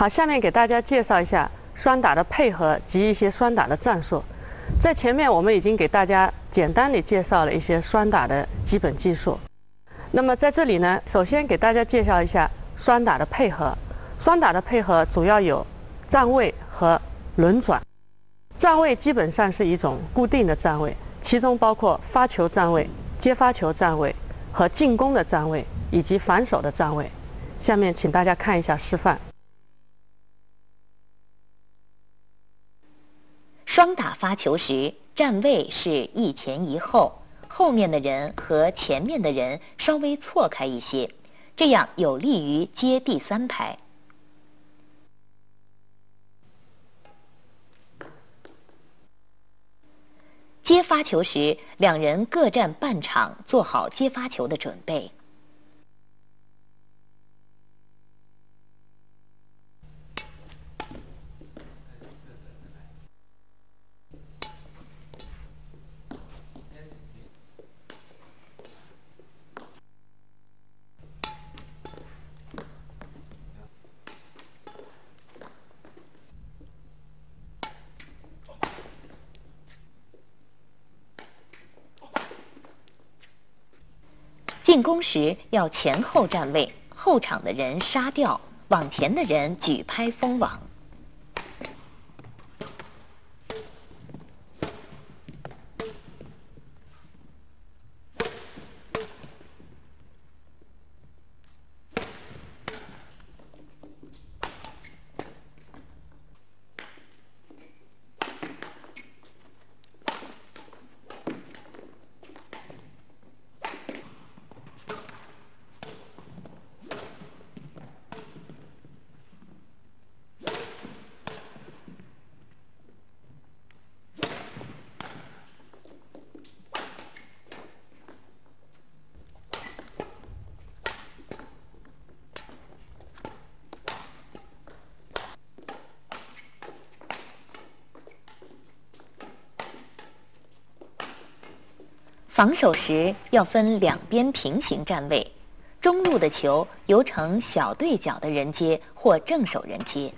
好下面给大家介绍一下双打的配合及一些双打的战术。在前面我们已经给大家简单的介绍了一些双打的基本技术。那么在这里呢，首先给大家介绍一下双打的配合。双打的配合主要有站位和轮转。站位基本上是一种固定的站位，其中包括发球站位、接发球站位和进攻的站位以及防守的站位。下面请大家看一下示范。双打发球时，站位是一前一后，后面的人和前面的人稍微错开一些，这样有利于接第三拍。接发球时，两人各站半场，做好接发球的准备。进攻时要前后站位，后场的人杀掉，往前的人举拍封网。防守时要分两边平行站位，中路的球由呈小对角的人接或正手人接。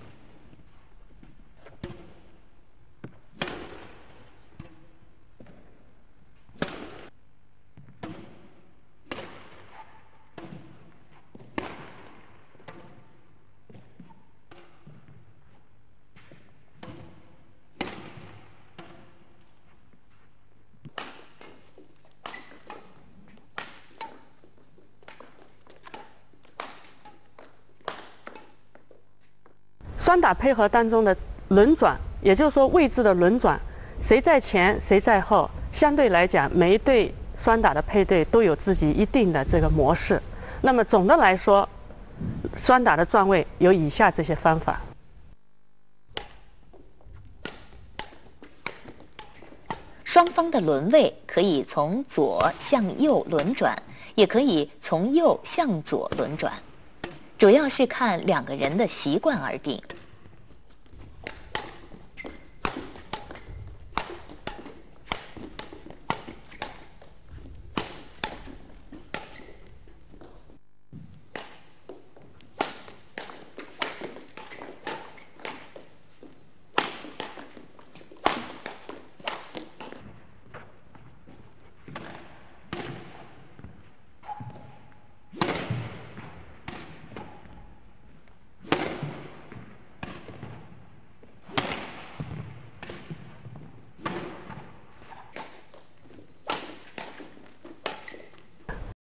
双打配合当中的轮转，也就是说位置的轮转，谁在前谁在后，相对来讲，每一对双打的配对都有自己一定的这个模式。那么总的来说，双打的转位有以下这些方法：双方的轮位可以从左向右轮转，也可以从右向左轮转。主要是看两个人的习惯而定。